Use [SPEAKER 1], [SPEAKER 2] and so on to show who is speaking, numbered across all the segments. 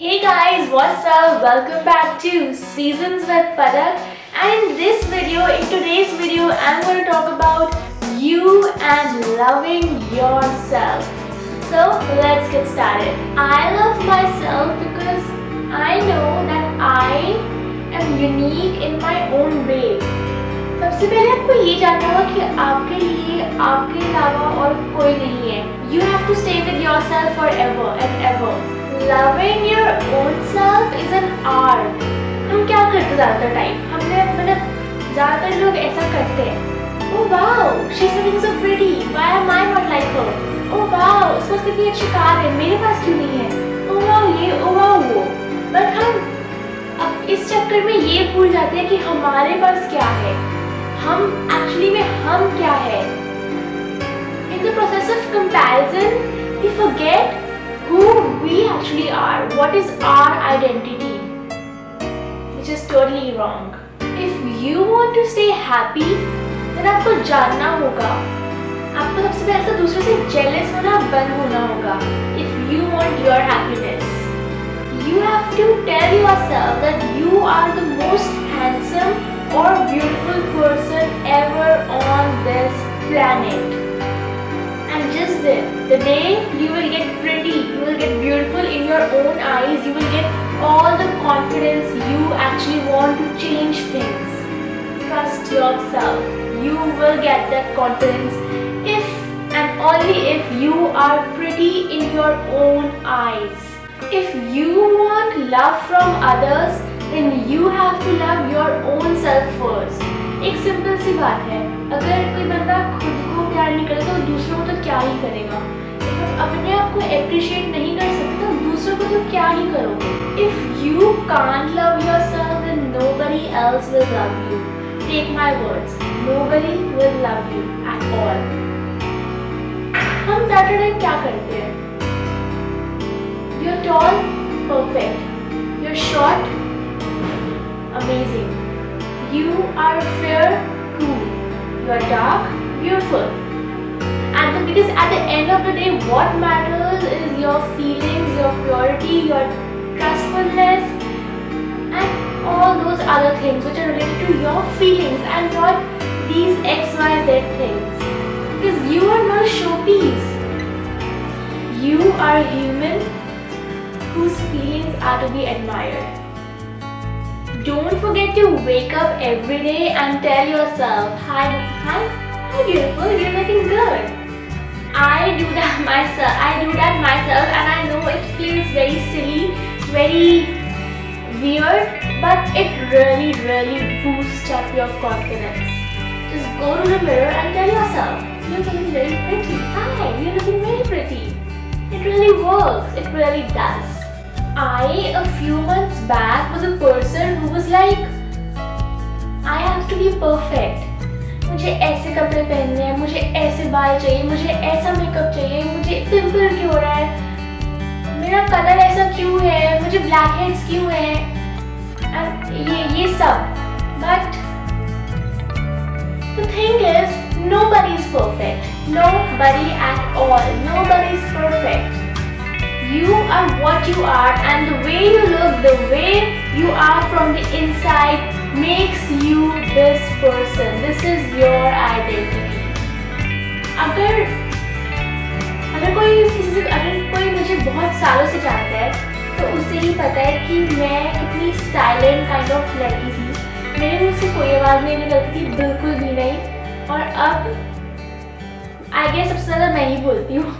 [SPEAKER 1] Hey guys, what's up? Welcome back to Seasons with Palak and in this video, in today's video, I'm going to talk about you and loving yourself. So let's get started. I love myself because I know that I am unique in my own way. सबसे पहले आपको ये जानना होगा कि आपके लिए आपके अलावा और कोई नहीं है you have to stay with yourself forever and ever loving your own self is an art हम क्या करते ज़्यादातर टाइम हमने मतलब ज़्यादातर लोग ऐसा करते हैं। ओ wow she is so pretty why am I not like her oh wow उसके पास कितनी अच्छी कार है। मेरे पास क्यों नहीं है? ओ वाओ ये ओ वाओ वो। बट हम अब इस चक्कर में ये भूल जाते हैं कि हमारे पास क्या है। हम एक्चुअली में हम क्या है? In the process of comparison we forget what is our identity which is totally wrong if you want to stay happy then आपको जानना होगा आपको सबसे पहले तो दूसरों से जेलस होना बंद होना होगा if you want your happiness you have to tell yourself own eyes, you will get all the confidence you actually want to change things. Trust yourself. You will get that confidence if and only if you are pretty in your own eyes. If you want love from others, then you have to love your own self first. एक simple सी बात है अगर कोई बंदा खुद को प्यार नहीं करे तो दूसरों को तो क्या ही करेगा अपने आप को अप्रिशिएट नहीं कर सकते तो दूसरों को तो क्या ही करोगे if you can't love yourself then nobody else will love you take my words nobody will love you at all हम ज़्यादा टाइम क्या करते हैं you're tall perfect you're short amazing. You are fair, cool. You are dark, beautiful. Because at the end of the day, what matters is your feelings, your purity, your trustfulness, and all those other things which are related to your feelings and not these X, Y, Z things. Because you are not a showpiece. You are human whose feelings are to be admired. Don't forget to wake up every day and tell yourself, hi, hi, hi beautiful, you're looking good. I do that myself, I do that myself and I know it feels very silly, very weird, but it really, really boosts up your confidence. Just go to the mirror and tell yourself, you're looking very pretty. Hi, you're looking very pretty. It really works, it really does. I, a few months back, was a person who was like, I have to be perfect. मुझे ऐसे कपड़े पहनने हैं मुझे ऐसे बाल चाहिए मुझे ऐसा मेकअप चाहिए मुझे पिंपल क्यों हो रहा है मेरा कलर ऐसा क्यों है मुझे ब्लैक हेड्स क्यों है ये ये सब but the thing is nobody is perfect nobody at all nobody is perfect you are what you are and the way you look, the way you are from the inside makes you this person. This is your identity. अगर अगर कोई किसी से अगर कोई मुझे बहुत सालों से जानता है तो उसे ही पता है कि मैं कितनी साइलेंट काइंड ऑफ़ लड़की थी मेरे मुझ से कोई आवाज़ नहीं निकलती थी बिल्कुल भी नहीं और अब आई गेस सबसे ज़्यादा मैं ही बोलती हूँ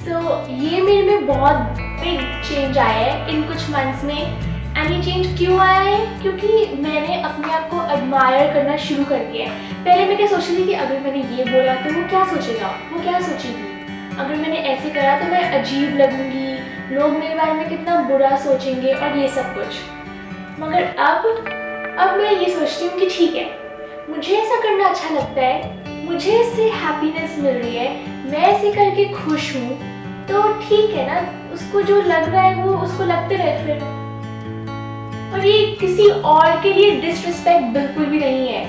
[SPEAKER 1] सो so, ये मेरे में बहुत बिग चेंज आया है इन कुछ मंथ्स में एंड ये चेंज क्यों आया है क्योंकि मैंने अपने आप को एडमायर करना शुरू कर दिया है। पहले मैं क्या सोचती थी कि अगर मैंने ये बोला तो वो क्या सोचेगा? वो क्या सोचेगी? अगर मैंने ऐसे करा तो मैं अजीब लगूँगी। लोग मेरे बारे में कितना बुरा सोचेंगे और ये सब कुछ। मगर अब अब मैं ये सोचती हूँ कि ठीक है। मुझे ऐसा करना अच्छा लगता है। मुझे इससे हैप्पीनेस मिल रही है। मैं ऐसे करके खुश हूँ। तो ठीक है ना? उसको जो लग रहा है वो उसको लगते रहे फिर। और ये किसी और के लिए डिसरिस्पेक्ट बिल्कुल भी नहीं है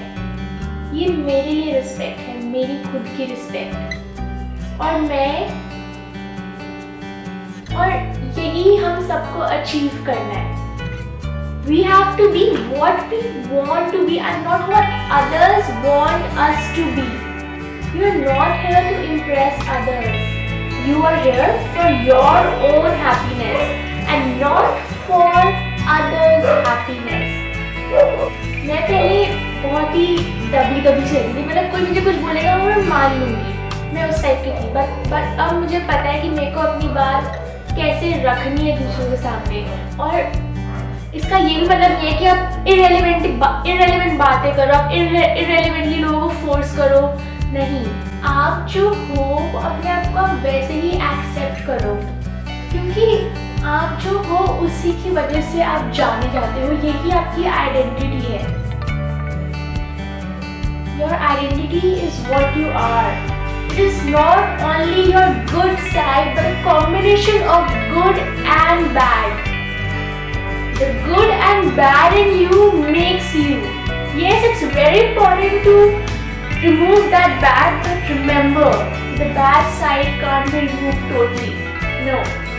[SPEAKER 1] ये मेरे लिए रिस्पेक्ट है मेरी खुद की रिस्पेक्ट और मैं और यही हम सबको अचीव करना है We have to be what we want to be and not what others want us to be. You are not here to impress others. You are here for your own happiness and not for others' happiness. मैं पहले बहुत ही दबी दबी से थी मतलब कोई मुझे कुछ बोलेगा वो मैं मान लूँगी। मैं उस टाइप की थी बट बट अब मुझे पता है कि मेरे को अपनी बात कैसे रखनी है दूसरों के सामने। और इसका ये भी मतलब ये है कि आप इरेलीवेंट इरेलीवेंट बातें करो, आप इरेलीवेंटली लोगों को फोर्स करो। नहीं, आप जो हो अपने आप को आप वैसे ही एक्सेप्ट करो। क्योंकि आप जो हो उसी की वजह से आप जाने जाते हो यही आपकी आइडेंटिटी है your identity is what you are it is not only your good side but combination of good and bad The good and bad in you makes you. Yes, it's very important to remove that bad, but remember, the bad side can't be removed totally. No.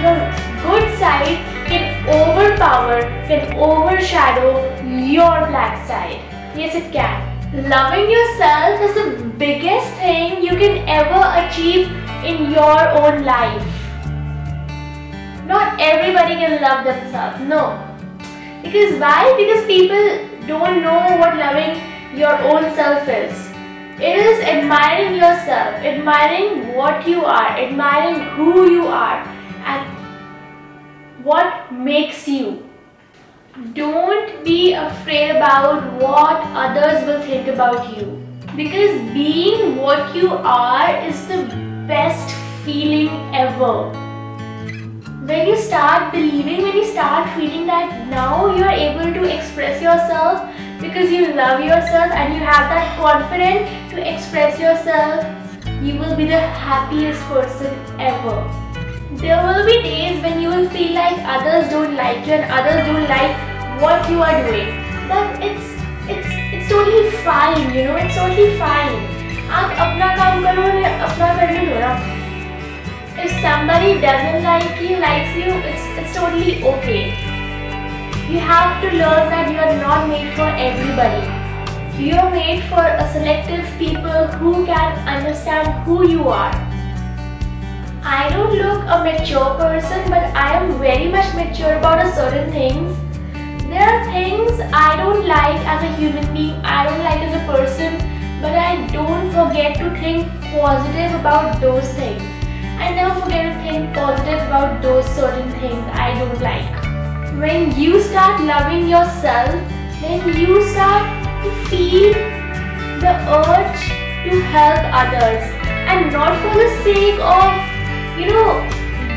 [SPEAKER 1] Your good side can overpower, can overshadow your black side. Yes, it can. Loving yourself is the biggest thing you can ever achieve in your own life. Not everybody can love themselves. No. Because why? Because people don't know what loving your own self is. It is admiring yourself, admiring what you are, admiring who you are, and what makes you. Don't be afraid about what others will think about you. Because being what you are is the best feeling ever when you start believing, when you start feeling that now you are able to express yourself because you love yourself and you have that confidence to express yourself, you will be the happiest person ever. There will be days when you will feel like others don't like you and others don't like what you are doing. But it's it's it's totally fine, you know, it's totally fine. आप अपना काम करो अपना करने दो ना if somebody doesn't like you, likes you, it's, it's totally okay. You have to learn that you are not made for everybody. You are made for a selective people who can understand who you are. I don't look a mature person but I am very much mature about a certain things. There are things I don't like as a human being, I don't like as a person but I don't forget to think positive about those things. I never forget to think positive about those certain things I don't like. When you start loving yourself, then you start to feel the urge to help others and not for the sake of, you know,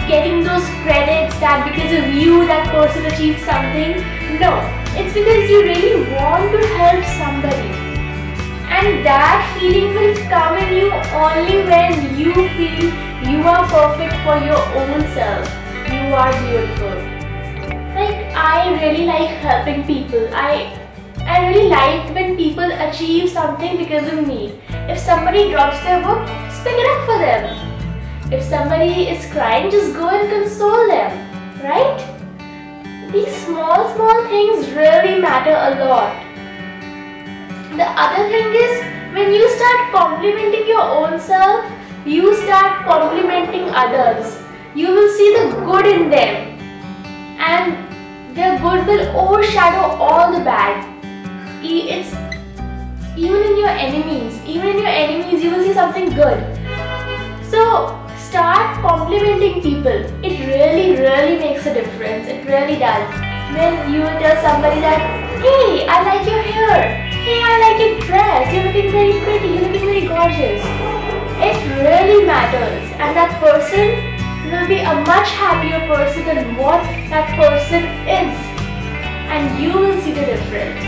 [SPEAKER 1] getting those credits that because of you that person achieved something. No, it's because you really want to help somebody. And that feeling will come in you only when you feel you are perfect for your own self. You are beautiful. Like I really like helping people. I I really like when people achieve something because of me. If somebody drops their book, pick it up for them. If somebody is crying, just go and console them. Right? These small, small things really matter a lot. The other thing is when you start complimenting your own self, you start complimenting others. You will see the good in them and their good will overshadow all the bad. It's even in your enemies, even in your enemies you will see something good. So start complimenting people. It really, really makes a difference. It really does. When you tell somebody that, hey, I like your hair. Hey, I like your dress. You're looking very pretty. You're looking very gorgeous it really matters and that person will be a much happier person than what that person is and you will see the difference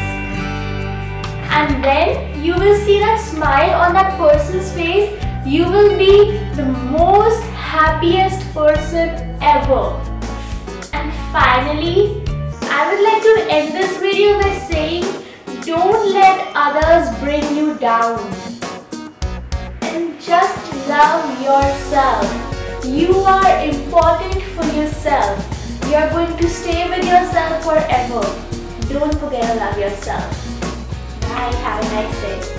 [SPEAKER 1] and then you will see that smile on that person's face you will be the most happiest person ever and finally I would like to end this video by saying don't let others bring you down And just love yourself. You are important for yourself. You are going to stay with yourself forever. Don't forget to love yourself. Bye. Have a nice day.